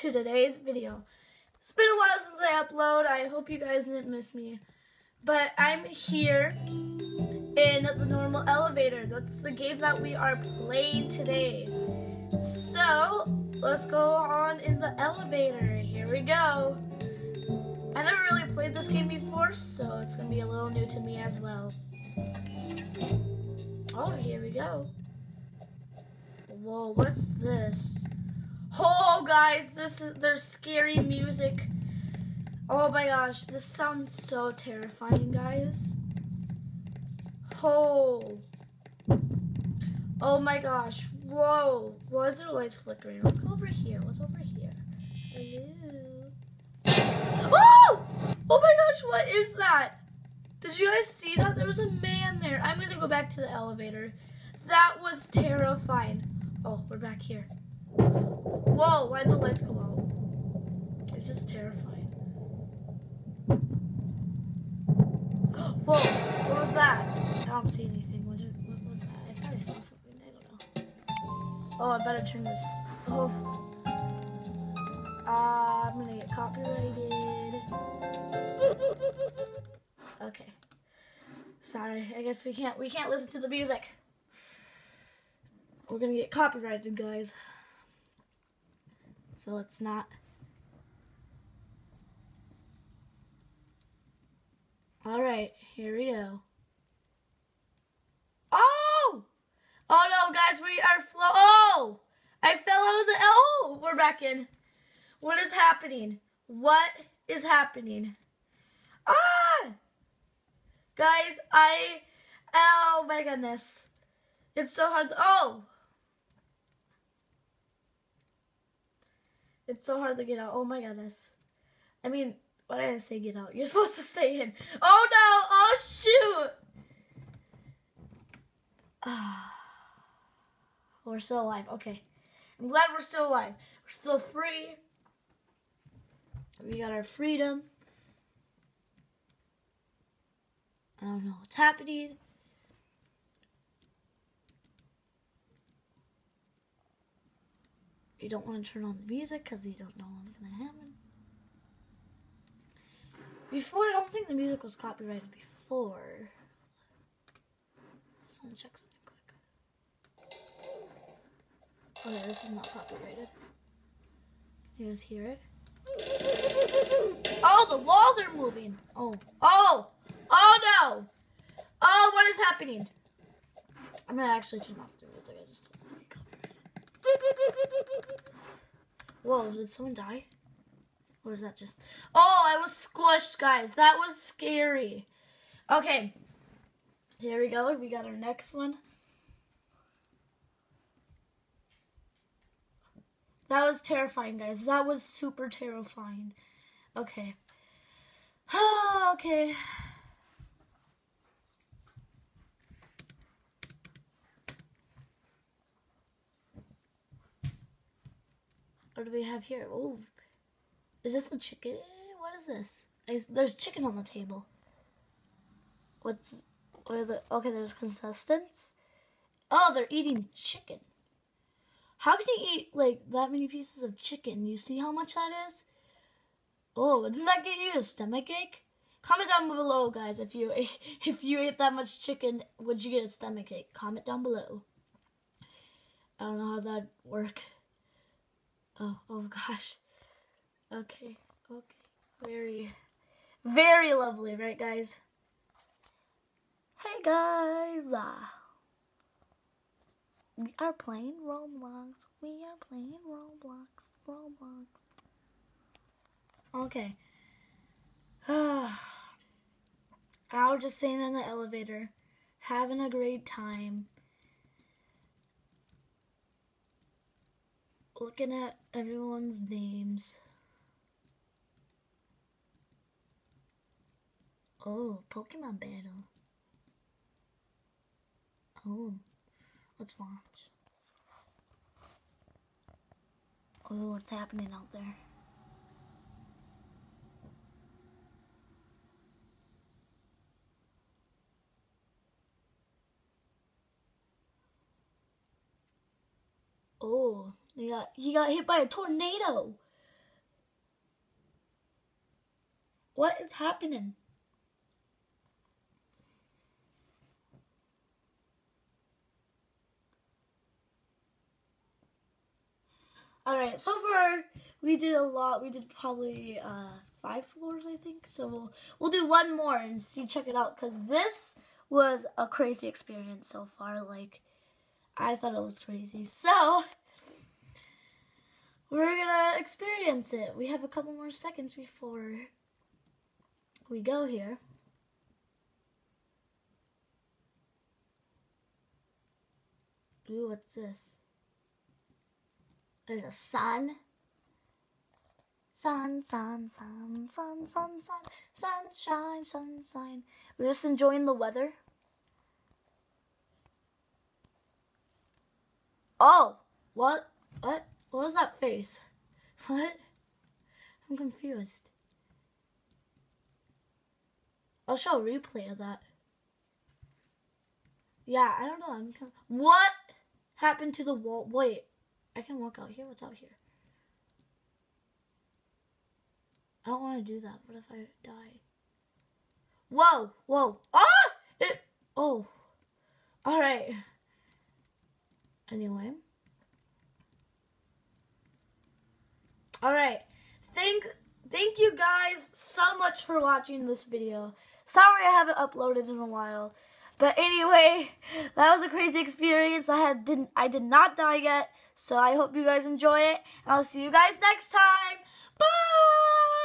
today's video. It's been a while since I upload. I hope you guys didn't miss me. But I'm here in the normal elevator. That's the game that we are playing today. So, let's go on in the elevator. Here we go. I never really played this game before, so it's going to be a little new to me as well. Oh, here we go. Whoa, what's this? Oh, guys, this is there's scary music. Oh my gosh, this sounds so terrifying, guys. Oh. Oh my gosh. Whoa. Why is there lights flickering? Let's go over here. What's over here? Hello. Oh! Oh my gosh, what is that? Did you guys see that? There was a man there. I'm gonna go back to the elevator. That was terrifying. Oh, we're back here. Whoa, why'd the lights go out? This is terrifying. Whoa, what was that? I don't see anything. What, did, what was that? I thought I saw something. I don't know. Oh, I better turn this. Oh. Uh, I'm gonna get copyrighted. okay. Sorry, I guess we can't we can't listen to the music. We're gonna get copyrighted, guys. So let's not. All right, here we go. Oh! Oh no, guys, we are flow. Oh! I fell out of the. Oh, we're back in. What is happening? What is happening? Ah! Guys, I. Oh my goodness. It's so hard to. Oh! It's so hard to get out. Oh my goodness. I mean, why did I say get out? You're supposed to stay in. Oh no! Oh shoot! Ah. we're still alive. Okay. I'm glad we're still alive. We're still free. We got our freedom. I don't know what's happening. You don't want to turn on the music because you don't know what's going to happen. Before, I don't think the music was copyrighted before. Let's check something quick. Okay, this is not copyrighted. Can You guys hear it? Oh, the walls are moving. Oh, oh, oh no. Oh, what is happening? I'm gonna actually turn off the music. I just don't. Whoa, did someone die? Or is that just... Oh, I was squished, guys. That was scary. Okay. Here we go. We got our next one. That was terrifying, guys. That was super terrifying. Okay. okay. What do we have here? Oh, is this the chicken? What is this? Is, there's chicken on the table. What's what are the okay? There's contestants. Oh, they're eating chicken. How can you eat like that many pieces of chicken? You see how much that is? Oh, didn't that get you a stomach ache? Comment down below, guys. If you if you ate that much chicken, would you get a stomach ache? Comment down below. I don't know how that work. Oh, oh gosh. Okay, okay. Very, very lovely, right, guys? Hey, guys. Uh, we are playing Roblox. We are playing Roblox. Roblox. Okay. I was just sitting in the elevator, having a great time. Looking at everyone's names. Oh, Pokemon battle. Oh, let's watch. Oh, what's happening out there? Oh, he got he got hit by a tornado. What is happening? All right, so far we did a lot. We did probably uh, five floors, I think. So we'll we'll do one more and see, check it out, because this was a crazy experience so far. Like I thought it was crazy. So we're gonna experience it. We have a couple more seconds before we go here. Ooh, what's this? There's a sun. Sun, sun, sun, sun, sun, sun, sunshine, sunshine. We're just enjoying the weather. Oh, what? What? What was that face? What? I'm confused. I'll show a replay of that. Yeah, I don't know. I'm what happened to the wall? Wait, I can walk out here. What's out here? I don't want to do that. What if I die? Whoa, whoa. Ah! It, oh. All right. Anyway. All right. Thank, thank you guys so much for watching this video. Sorry I haven't uploaded in a while. But anyway, that was a crazy experience. I had didn't I did not die yet. So I hope you guys enjoy it. I'll see you guys next time. Bye!